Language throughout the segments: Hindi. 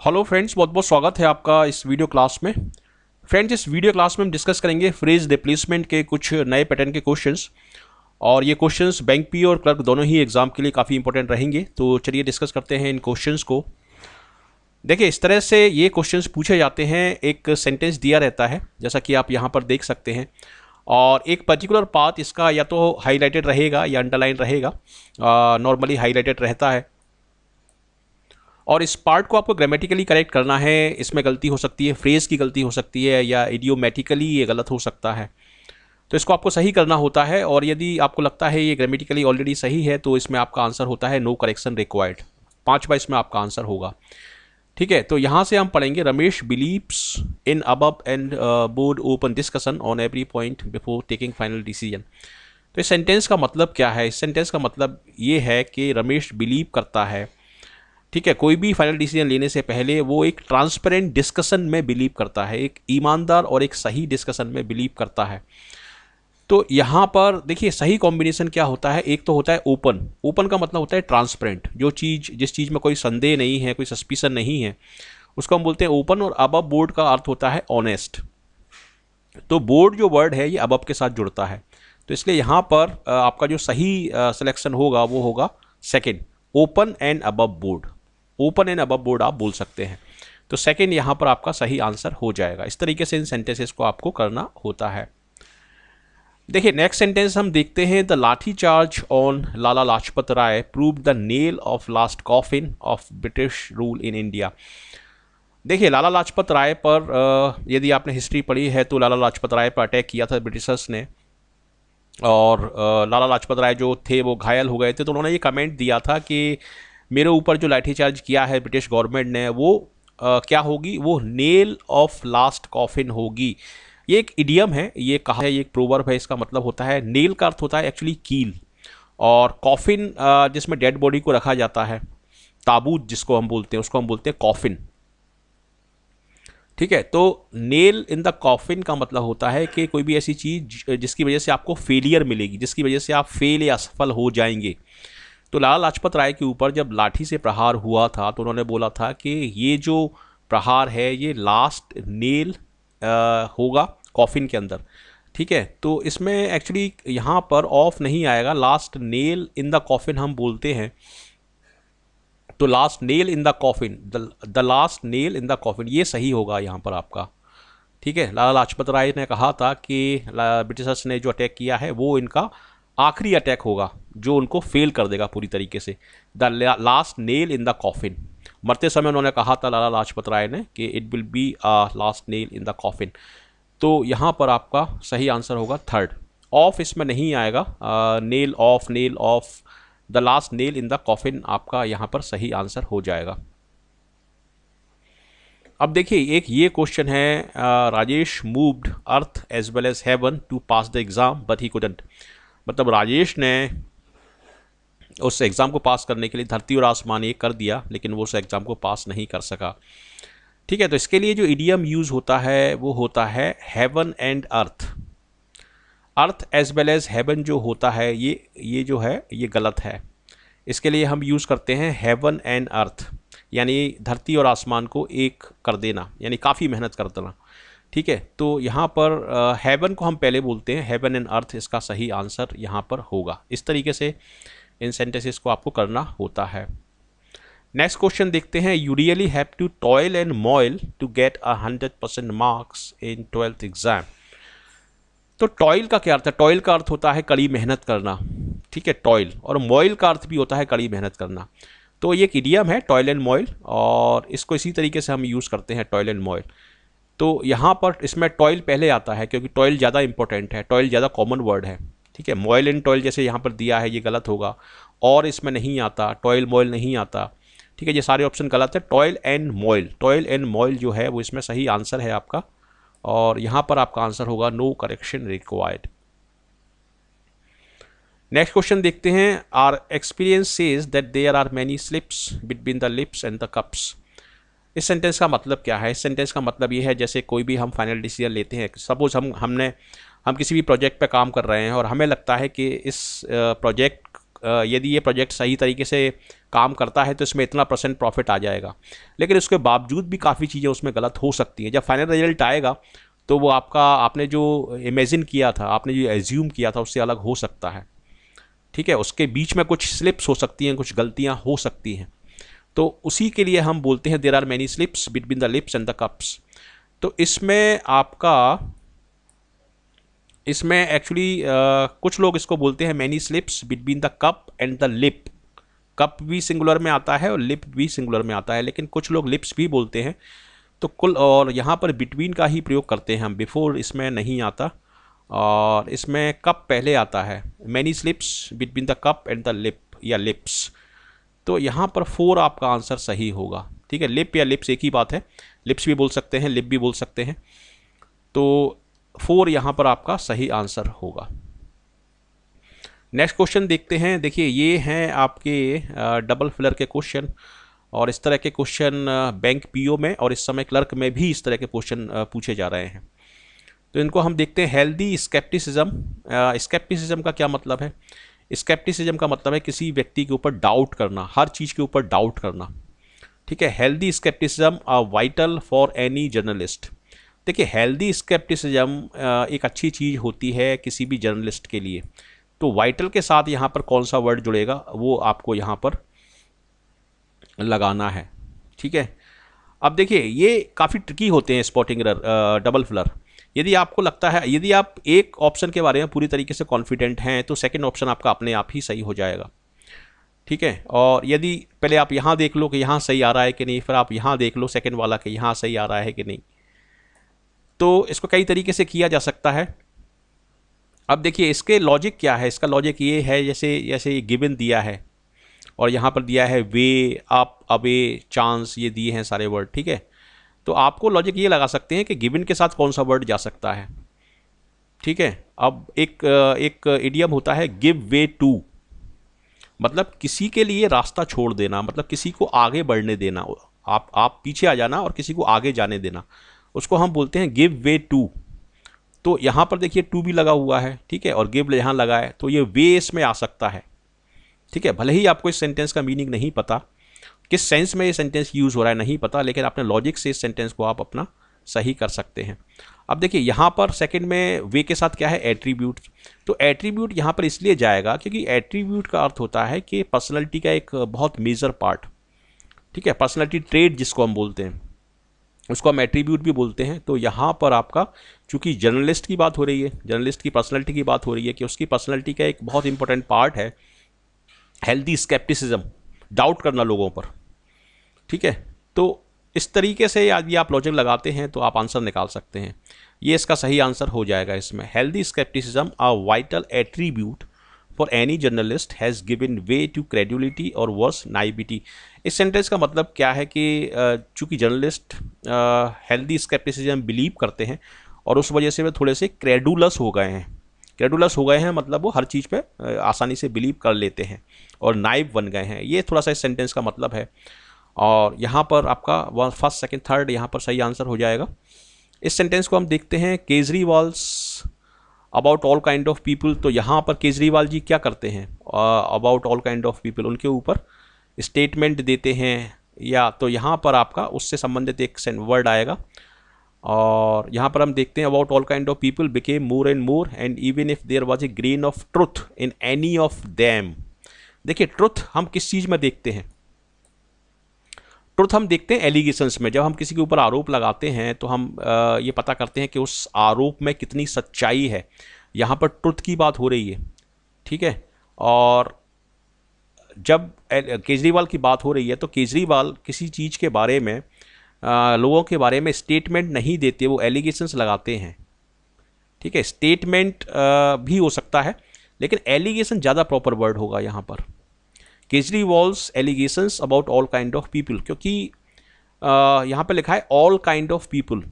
हेलो फ्रेंड्स बहुत बहुत स्वागत है आपका इस वीडियो क्लास में। फ्रेंड्स इस वीडियो क्लास में हम डिस्कस करेंगे फ्रेज रिप्लेसमेंट के कुछ नए पैटर्न के क्वेश्चंस और ये क्वेश्चंस बैंक पी और क्लर्क दोनों ही एग्ज़ाम के लिए काफ़ी इंपॉर्टेंट रहेंगे। तो चलिए डिस्कस करते हैं इन क्वेश्चंस को। देखिए, इस तरह से ये क्वेश्चंस पूछे जाते हैं, एक सेंटेंस दिया रहता है, जैसा कि आप यहाँ पर देख सकते हैं। और एक पर्टिकुलर पाथ इसका या तो हाईलाइटेड रहेगा या अंडरलाइन रहेगा नॉर्मली हाईलाइटेड रहता है। और इस पार्ट को आपको ग्रामेटिकली करेक्ट करना है, इसमें गलती हो सकती है फ्रेज की गलती हो सकती है, या इडियोमेटिकली ये गलत हो सकता है। तो इसको आपको सही करना होता है, और यदि आपको लगता है ये ग्रामेटिकली ऑलरेडी सही है तो इसमें आपका आंसर होता है नो करेक्शन रिक्वायर्ड पाँचवा इसमें आपका आंसर होगा। ठीक है तो यहाँ से हम पढ़ेंगे Ramesh believes in above and board open discussion on every point before taking final decision तो इस सेंटेंस का मतलब क्या है? इस सेंटेंस का मतलब ये है कि रमेश बिलीव करता है। ठीक है, कोई भी फाइनल डिसीज़न लेने से पहले वो एक ट्रांसपेरेंट डिस्कशन में बिलीव करता है, एक ईमानदार और एक सही डिस्कशन में बिलीव करता है। तो यहाँ पर देखिए, सही कॉम्बिनेशन क्या होता है? एक तो होता है ओपन ओपन का मतलब होता है ट्रांसपेरेंट जो चीज़, जिस चीज़ में कोई संदेह नहीं है, कोई सस्पिशन नहीं है, उसको हम बोलते हैं ओपन और अब बोर्ड का अर्थ होता है ऑनेस्ट तो बोर्ड जो वर्ड है, ये अब के साथ जुड़ता है। तो इसलिए यहाँ पर आपका जो सही सिलेक्शन होगा, वो होगा second open and above board open and above board आप बोल सकते हैं। तो सेकेंड यहाँ पर आपका सही आंसर हो जाएगा। इस तरीके से इन सेंटेंसेस को आपको करना होता है। देखिए नेक्स्ट सेंटेंस हम देखते हैं the lathi charge on Lala Lajpat Rai prove the nail of last coffin of British rule in India देखिए लाला लाजपत राय पर यदि आपने हिस्ट्री पढ़ी है तो लाला लाजपत राय पर अटैक किया था ब्रिटिशर्स ने। और लाला लाजपत राय जो थे, वो घायल हो गए थे। तो उन्होंने ये कमेंट दिया था कि मेरे ऊपर जो लाठीचार्ज किया है ब्रिटिश गवर्नमेंट ने वो आ, क्या होगी? वो नेल ऑफ़ लास्ट कॉफिन होगी। ये एक इडियम है ये कहा है ये एक प्रोवर्ब है इसका मतलब होता है नेल का अर्थ होता है एक्चुअली कील और कॉफिन जिसमें डेड बॉडी को रखा जाता है ताबूत जिसको हम बोलते हैं उसको हम बोलते हैं कॉफिन ठीक है तो नेल इन द कॉफिन का मतलब होता है कि कोई भी ऐसी चीज़ जिसकी वजह से आपको फेलियर मिलेगी जिसकी वजह से आप फेल या असफल हो जाएँगे। तो लाला लाजपत राय के ऊपर जब लाठी से प्रहार हुआ था तो उन्होंने बोला था कि ये जो प्रहार है, ये लास्ट नेल होगा कॉफिन के अंदर। ठीक है? तो इसमें एक्चुअली यहाँ पर ऑफ़ नहीं आएगा। Last nail in the coffin हम बोलते हैं। तो last nail in the coffin the last nail in the coffin ये सही होगा यहाँ पर आपका। ठीक है? लाला लाजपत राय ने कहा था कि ब्रिटिशर्स ने जो अटैक किया है, वो इनका आखिरी अटैक होगा, जो उनको फेल कर देगा पूरी तरीके से। The last nail in the coffin मरते समय उन्होंने कहा था लाला लाजपत राय ने कि it will be last nail in the coffin तो यहाँ पर आपका सही आंसर होगा थर्ड ऑफ़ इसमें नहीं आएगा। Nail of nail of the last nail in the coffin आपका यहाँ पर सही आंसर हो जाएगा। अब देखिए, एक ये क्वेश्चन है Rajesh moved earth as well as heaven to pass the exam but he couldn't मतलब राजेश ने उस एग्ज़ाम को पास करने के लिए धरती और आसमान ये कर दिया, लेकिन वो उस एग्ज़ाम को पास नहीं कर सका। ठीक है तो इसके लिए जो इडियम यूज़ होता है, वो होता है heaven and earth earth as well as heaven जो होता है, ये ये जो है, ये गलत है। इसके लिए हम यूज़ करते हैं हेवन एंड अर्थ यानी धरती और आसमान को एक कर देना, यानी काफ़ी मेहनत कर देना। ठीक है? तो यहाँ पर हेवन को हम पहले बोलते हैं। हेवन एंड अर्थ इसका सही आंसर यहाँ पर होगा। इस तरीके से इन सेंटेंसेस को आपको करना होता है। नेक्स्ट क्वेश्चन देखते हैं। You really have to toil and moil to get a hundred percent marks in twelfth exam तो टॉयल का क्या अर्थ है? टॉयल का अर्थ होता है कड़ी मेहनत करना। ठीक है? टॉयल और मॉयल का अर्थ भी होता है कड़ी मेहनत करना। तो ये एक इडियम है टॉयल एंड मॉयल और इसको इसी तरीके से हम यूज़ करते हैं टॉयल एंड मॉयल तो यहाँ पर इसमें टॉयल पहले आता है, क्योंकि टॉयल ज़्यादा इंपॉर्टेंट है टॉयल ज़्यादा कॉमन वर्ड है, ठीक है? मॉयल एंड टॉयल जैसे यहाँ पर दिया है, ये गलत होगा। और इसमें नहीं आता टॉयल मॉयल नहीं आता, ठीक है? ये सारे ऑप्शन गलत है। Toil and moil toil and moil जो है, वो इसमें सही आंसर है आपका। और यहाँ पर आपका आंसर होगा no correction required next question देखते हैं। Our experience says that there are many slips between the lips and the cups इस सेंटेंस का मतलब क्या है? इस सेंटेंस का मतलब ये है, जैसे कोई भी हम फाइनल डिसीज़न लेते हैं सपोज़ हम, हमने, हम किसी भी प्रोजेक्ट पे काम कर रहे हैं और हमें लगता है कि इस प्रोजेक्ट यदि ये प्रोजेक्ट सही तरीके से काम करता है तो इसमें इतना परसेंट प्रॉफिट आ जाएगा। लेकिन उसके बावजूद भी काफ़ी चीज़ें उसमें गलत हो सकती हैं। जब फाइनल रिज़ल्ट आएगा तो वो आपका, आपने जो इमेजिन किया था, आपने जो एज्यूम किया था, उससे अलग हो सकता है। ठीक है? उसके बीच में कुछ स्लिप्स हो सकती हैं, कुछ गलतियाँ हो सकती हैं। तो उसी के लिए हम बोलते हैं there are many slips between the lips and the cups तो इसमें आपका, इसमें एक्चुअली कुछ लोग इसको बोलते हैं many slips between the cup and the lip cup भी सिंगुलर में आता है और लिप भी सिंगुलर में आता है, लेकिन कुछ लोग लिप्स भी बोलते हैं। तो कुल, और यहाँ पर बिटवीन का ही प्रयोग करते हैं हम बिफोर इसमें नहीं आता। और इसमें कप पहले आता है। Many slips between the cup and the lip या लिप्स तो यहाँ पर फोर आपका आंसर सही होगा। ठीक है? लिप या लिप्स एक ही बात है। लिप्स भी बोल सकते हैं लिप भी बोल सकते हैं। तो फोर यहाँ पर आपका सही आंसर होगा। नेक्स्ट क्वेश्चन देखते हैं। देखिए, ये हैं आपके डबल फिलर के क्वेश्चन और इस तरह के क्वेश्चन बैंक पीओ में और इस समय क्लर्क में भी इस तरह के क्वेश्चन पूछे जा रहे हैं। तो इनको हम देखते हैं। हेल्दी स्केप्टिसिज्म स्केप्टिसिज्म का क्या मतलब है? स्केप्टिसिज्म का मतलब है किसी व्यक्ति के ऊपर डाउट करना, हर चीज़ के ऊपर डाउट करना। ठीक है healthy scepticism are vital for any journalist देखिए हेल्दी स्केप्टिसिज्म एक अच्छी चीज़ होती है किसी भी जर्नलिस्ट के लिए। तो वाइटल के साथ यहाँ पर कौन सा वर्ड जुड़ेगा? वो आपको यहाँ पर लगाना है। ठीक है? अब देखिए, ये काफ़ी ट्रिकी होते हैं स्पॉटिंग डबल फ्लर यदि आपको लगता है, यदि आप एक ऑप्शन के बारे में पूरी तरीके से कॉन्फिडेंट हैं तो सेकेंड ऑप्शन आपका अपने आप ही सही हो जाएगा। ठीक है? और यदि पहले आप यहाँ देख लो कि यहाँ सही आ रहा है कि नहीं, फिर आप यहाँ देख लो सेकेंड वाला कि यहाँ सही आ रहा है कि नहीं। तो इसको कई तरीके से किया जा सकता है। अब देखिए, इसके लॉजिक क्या है? इसका लॉजिक ये है, जैसे जैसे गिवन दिया है, और यहाँ पर दिया है, वे अप अवे चांस ये दिए हैं सारे वर्ड ठीक है? तो आपको लॉजिक ये लगा सकते हैं कि गिवन के साथ कौन सा वर्ड जा सकता है। ठीक है? अब एक एक इडियम होता है गिव वे टू मतलब किसी के लिए रास्ता छोड़ देना मतलब किसी को आगे बढ़ने देना, आप आप पीछे आ जाना और किसी को आगे जाने देना। उसको हम बोलते हैं गिव वे टू तो यहाँ पर देखिए टू भी लगा हुआ है, ठीक है? और गिव यहाँ लगा है तो ये वे इसमें आ सकता है। ठीक है? भले ही आपको इस सेंटेंस का मीनिंग नहीं पता किस सेंस में ये सेंटेंस यूज़ हो रहा है नहीं पता, लेकिन अपने लॉजिक से इस सेंटेंस को आप अपना सही कर सकते हैं। अब देखिए, यहाँ पर सेकंड में वे के साथ क्या है? एट्रीब्यूट तो एट्रीब्यूट यहाँ पर इसलिए जाएगा क्योंकि एट्रीब्यूट का अर्थ होता है कि पर्सनैलिटी का एक बहुत मेजर पार्ट ठीक है? पर्सनैलिटी ट्रेड जिसको हम बोलते हैं, उसको हम एट्रीब्यूट भी बोलते हैं। तो यहाँ पर आपका, चूँकि जर्नलिस्ट की बात हो रही है जर्नलिस्ट की पर्सनैलिटी की बात हो रही है कि उसकी पर्सनैलिटी का एक बहुत इंपॉर्टेंट पार्ट है। हेल्दी स्केप्टिसिज्म डाउट करना लोगों पर। ठीक है? तो इस तरीके से यदि आप लॉजिक लगाते हैं तो आप आंसर निकाल सकते हैं। ये इसका सही आंसर हो जाएगा इसमें। Healthy scepticism a vital attribute for any journalist has given way to credibility और वर्स नाइबिटी इस सेंटेंस का मतलब क्या है कि चूँकि जर्नलिस्ट हेल्दी स्केप्टिसिज्म बिलीव करते हैं, और उस वजह से वे थोड़े से क्रेडुलस हो गए हैं। क्रेडुलस हो गए हैं मतलब वो हर चीज़ पे आसानी से बिलीव कर लेते हैं और नाइब बन गए हैं। ये थोड़ा सा इस सेंटेंस का मतलब है। और यहाँ पर आपका वन फ़र्स्ट सेकेंड थर्ड यहाँ पर सही आंसर हो जाएगा। इस सेंटेंस को हम देखते हैं, Kejriwal's about all kind of people तो यहाँ पर केजरीवाल जी क्या करते हैं? About all kind of people उनके ऊपर स्टेटमेंट देते हैं, या तो यहाँ पर आपका उससे संबंधित एक वर्ड आएगा। और यहाँ पर हम देखते हैं about all kind of people became more and more and even if there was a grain of truth in any of them देखिए ट्रुथ हम किस चीज़ में देखते हैं? ट्रुथ हम देखते हैं एलिगेशंस में। जब हम किसी के ऊपर आरोप लगाते हैं तो हम ये पता करते हैं कि उस आरोप में कितनी सच्चाई है। यहाँ पर ट्रुथ की बात हो रही है, ठीक है? और जब केजरीवाल की बात हो रही है तो केजरीवाल किसी चीज़ के बारे में लोगों के बारे में स्टेटमेंट नहीं देते, वो एलिगेशंस लगाते हैं। ठीक है? स्टेटमेंट भी हो सकता है, लेकिन एलिगेशन ज़्यादा प्रॉपर वर्ड होगा यहाँ पर। Kejriwal's allegations about all kind of people क्योंकि यहाँ पर लिखा है ऑल काइंड ऑफ़ पीपल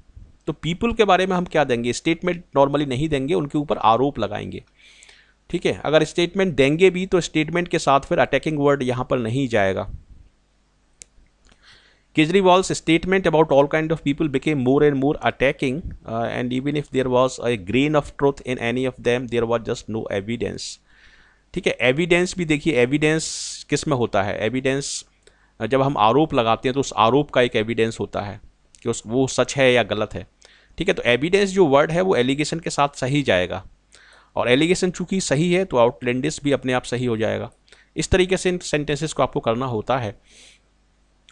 तो पीपल के बारे में हम क्या देंगे? स्टेटमेंट नॉर्मली नहीं देंगे, उनके ऊपर आरोप लगाएँगे। ठीक है? अगर स्टेटमेंट देंगे भी तो स्टेटमेंट के साथ फिर अटैकिंग वर्ड यहाँ पर नहीं जाएगा। Kejriwal's statement about all kind of people became more and more attacking and even if there was a grain of truth in any of them there was just no evidence ठीक है? एविडेंस भी देखिए एविडेंस किसमें होता है? एविडेंस जब हम आरोप लगाते हैं तो उस आरोप का एक एविडेंस होता है कि उस, वो सच है या गलत है। ठीक है तो एविडेंस जो वर्ड है वो एलिगेशन के साथ सही जाएगा। और एलिगेशन चूँकि सही है तो आउटलैंडिस भी अपने आप सही हो जाएगा। इस तरीके से इन सेंटेंसेस को आपको करना होता है।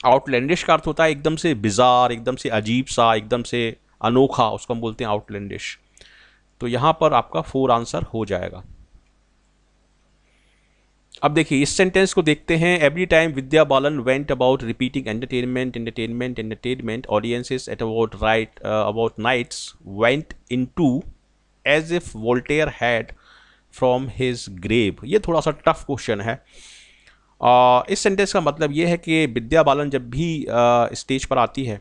आउटलैंडिश का अर्थ होता है एकदम से बिजार एकदम से अजीब सा, एकदम से अनोखा, उसको हम बोलते हैं आउटलैंडिश तो यहाँ पर आपका फोर आंसर हो जाएगा। अब देखिए इस सेंटेंस को देखते हैं। Every time Vidya Balan went about repeating entertainment entertainment entertainment audiences at about right about nights went in to as if Voltaire had from his grave ये थोड़ा सा टफ क्वेश्चन है। Uh, इस सेंटेंस का मतलब ये है कि विद्या बालन जब भी स्टेज uh, पर आती है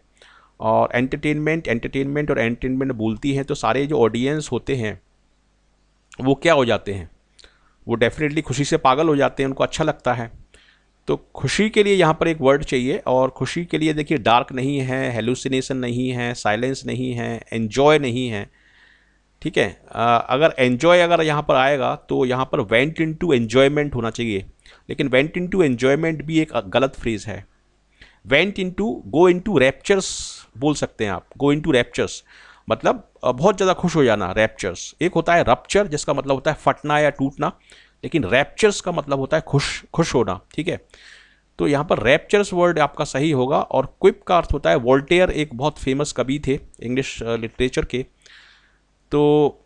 और एंटरटेनमेंट एंटरटेनमेंट और एंटरटेनमेंट बोलती हैं तो सारे जो ऑडियंस होते हैं वो क्या हो जाते हैं? वो डेफिनेटली खुशी से पागल हो जाते हैं, उनको अच्छा लगता है। तो खुशी के लिए यहाँ पर एक वर्ड चाहिए, और खुशी के लिए देखिए डार्क नहीं है हेलुसिनेशन नहीं है साइलेंस नहीं है एन्जॉय नहीं है। ठीक है? अगर एन्जॉय अगर यहाँ पर आएगा तो यहाँ पर वेंट इन टू एन्जॉयमेंट होना चाहिए। लेकिन वेंट इन टू एन्जॉयमेंट भी एक गलत फ्रेज़ है। Went in to go in to raptures बोल सकते हैं आप। गो इन टू रैप्चर्स मतलब बहुत ज़्यादा खुश हो जाना रैप्चर्स एक होता है रप्चर जिसका मतलब होता है फटना या टूटना, लेकिन रैप्चर्स का मतलब होता है खुश खुश होना, ठीक है? तो यहाँ पर रैप्चर्स वर्ड आपका सही होगा, और क्विप का अर्थ होता है वोल्टेयर एक बहुत फ़ेमस कवि थे इंग्लिश लिटरेचर के। तो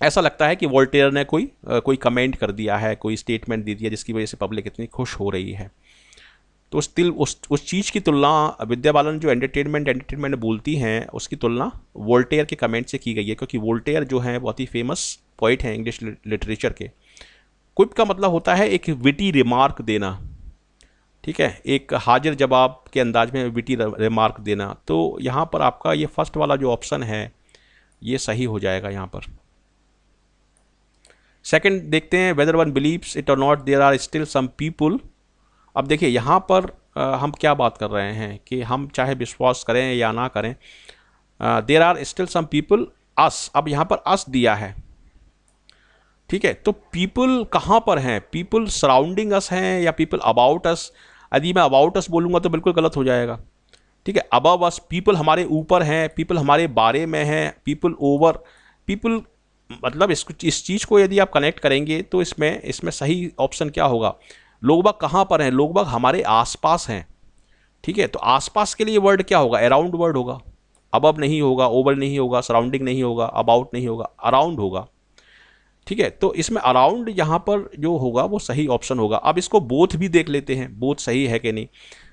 ऐसा लगता है कि वोल्टेयर ने कोई कोई कमेंट कर दिया है, कोई स्टेटमेंट दे दिया, जिसकी वजह से पब्लिक इतनी खुश हो रही है। तो उस तिल, उस उस चीज़ की तुलना विद्या बालन जो एंटरटेनमेंट एंटरटेनमेंट बोलती हैं, उसकी तुलना वोल्टेयर के कमेंट से की गई है, क्योंकि वोल्टेयर जो हैं, बहुत ही फ़ेमस पोइट हैं इंग्लिश लिटरेचर के। क्विप का मतलब होता है एक विटी रिमार्क देना, ठीक है? एक हाजिर जवाब के अंदाज में विटी रिमार्क देना। तो यहाँ पर आपका ये फ़र्स्ट वाला जो ऑप्शन है, ये सही हो जाएगा यहाँ पर। सेकंड देखते हैं वेदर वन बिलीव्स इट और not there are still some people अब देखिए यहाँ पर आ, हम क्या बात कर रहे हैं कि हम चाहे विश्वास करें या ना करें there are still some people us अब यहाँ पर अस दिया है। ठीक है? तो पीपल कहाँ पर हैं? पीपल सराउंडिंग अस हैं या पीपल अबाउट अस यदि मैं अबाउट अस बोलूँगा तो बिल्कुल गलत हो जाएगा। ठीक है? अबव अस पीपल हमारे ऊपर हैं पीपल हमारे बारे में हैं पीपल ओवर पीपल मतलब इस इस चीज़ को यदि आप कनेक्ट करेंगे तो इसमें इसमें सही ऑप्शन क्या होगा? लोग बाग कहाँ पर हैं? लोग बाग हमारे आसपास हैं। ठीक है तो आसपास के लिए वर्ड क्या होगा? अराउंड वर्ड होगा। अब नहीं होगा ओवर नहीं होगा सराउंडिंग नहीं होगा अबाउट नहीं होगा अराउंड होगा। ठीक है तो इसमें अराउंड यहाँ पर जो होगा, वो सही ऑप्शन होगा। अब इसको बोथ भी देख लेते हैं बोथ सही है कि नहीं।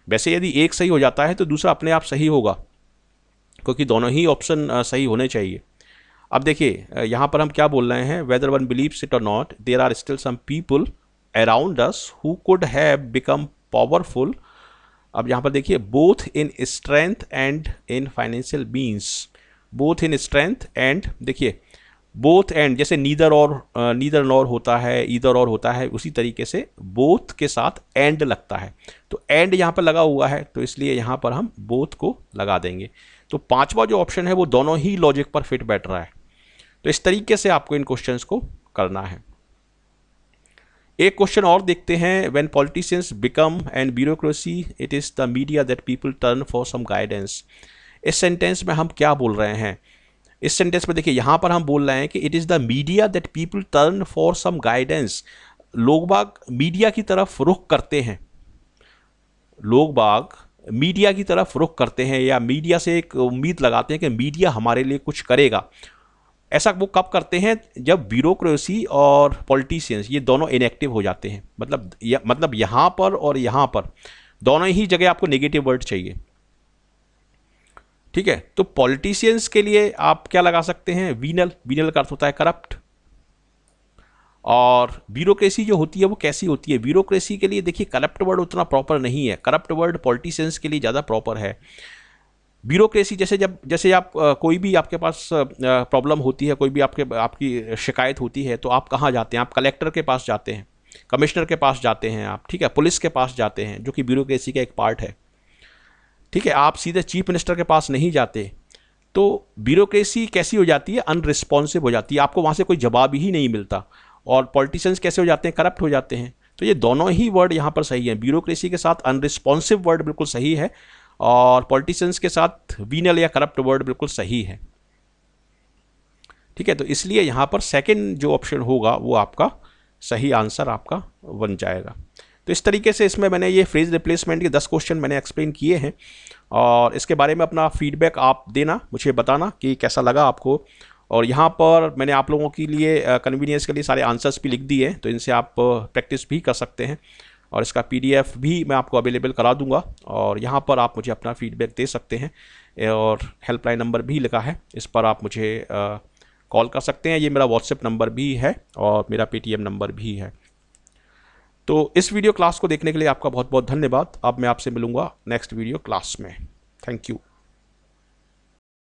वैसे यदि एक सही हो जाता है तो दूसरा अपने आप सही होगा, क्योंकि दोनों ही ऑप्शन सही होने चाहिए। अब देखिए यहाँ पर हम क्या बोल रहे हैं? वेदर वन बिलीव्स इट और not there are still some people around us who could have become powerful अब यहाँ पर देखिए both in strength and in financial means both in strength and देखिए बोथ एंड जैसे नीदर और नीदर नॉर होता है ईदर और होता है, उसी तरीके से बोथ के साथ एंड लगता है। तो एंड यहाँ पर लगा हुआ है तो इसलिए यहाँ पर हम बोथ को लगा देंगे। तो पांचवा जो ऑप्शन है, वो दोनों ही लॉजिक पर फिट बैठ रहा है। तो इस तरीके से आपको इन क्वेश्चंस को करना है। एक क्वेश्चन और देखते हैं. When politicians become and bureaucracy it is the media that people turn for some guidance इस सेंटेंस में हम क्या बोल रहे हैं? इस सेंटेंस में देखिए, यहाँ पर हम बोल रहे हैं कि it is the media that people turn for some guidance लोग बाग मीडिया की तरफ़ रुख करते हैं. लोग बाग मीडिया की तरफ़ रुख करते हैं या मीडिया से एक उम्मीद लगाते हैं कि मीडिया हमारे लिए कुछ करेगा. ऐसा वो कब करते हैं? जब ब्यूरोक्रेसी और पॉलिटिशियंस ये दोनों इनएक्टिव हो जाते हैं। मतलब या, मतलब यहाँ पर और यहाँ पर। दोनों ही जगह आपको नेगेटिव वर्ड चाहिए। ठीक है? तो पॉलिटिशियंस के लिए आप क्या लगा सकते हैं? वीनल वीनल का अर्थ होता है करप्ट और ब्यूरोक्रेसी जो होती है वो कैसी होती है? ब्यूरोक्रेसी के लिए देखिए करप्ट वर्ड उतना प्रॉपर नहीं है। करप्ट वर्ड पॉलिटिशियंस के लिए ज़्यादा प्रॉपर है। ब्यूरोक्रेसी, जैसे जब, जैसे आप कोई भी आपके पास प्रॉब्लम होती है, कोई भी आपके, आपकी शिकायत होती है तो आप कहाँ जाते हैं? आप कलेक्टर के पास जाते हैं, कमिश्नर के पास जाते हैं आप, ठीक है? पुलिस के पास जाते हैं, जो कि ब्यूरोक्रेसी का एक पार्ट है, ठीक है? आप सीधे चीफ मिनिस्टर के पास नहीं जाते तो ब्यूरोक्रेसी कैसी हो जाती है? अनरिस्पॉन्सिव हो जाती है, आपको वहाँ से कोई जवाब ही नहीं मिलता, और पॉलिटिशियंस कैसे हो जाते हैं? करप्ट हो जाते हैं तो ये दोनों ही वर्ड यहाँ पर सही हैं, ब्यूरोक्रेसी के साथ अनरिस्पॉन्सिव वर्ड बिल्कुल सही है और पॉलिटिशियंस के साथ वीनल या करप्ट वर्ड बिल्कुल सही है। ठीक है तो इसलिए यहाँ पर सेकंड जो ऑप्शन होगा, वो आपका सही आंसर आपका बन जाएगा। तो इस तरीके से इसमें मैंने ये फ्रेज रिप्लेसमेंट के दस क्वेश्चन मैंने एक्सप्लेन किए हैं और इसके बारे में अपना फीडबैक आप देना, मुझे बताना कि कैसा लगा आपको। और यहाँ पर मैंने आप लोगों के लिए कन्वीनियंस के लिए सारे आंसर्स भी लिख दिए हैं तो इनसे आप प्रैक्टिस भी कर सकते हैं। और इसका पीडीएफ भी मैं आपको अवेलेबल करा दूँगा। और यहाँ पर आप मुझे अपना फीडबैक दे सकते हैं। और हेल्पलाइन नंबर भी लिखा है। इस पर आप मुझे कॉल कर सकते हैं। ये मेरा व्हाट्सएप नंबर भी है और मेरा पेटीएम नंबर भी है। तो इस वीडियो क्लास को देखने के लिए आपका बहुत बहुत धन्यवाद। अब मैं आपसे मिलूँगा नेक्स्ट वीडियो क्लास में। Thank you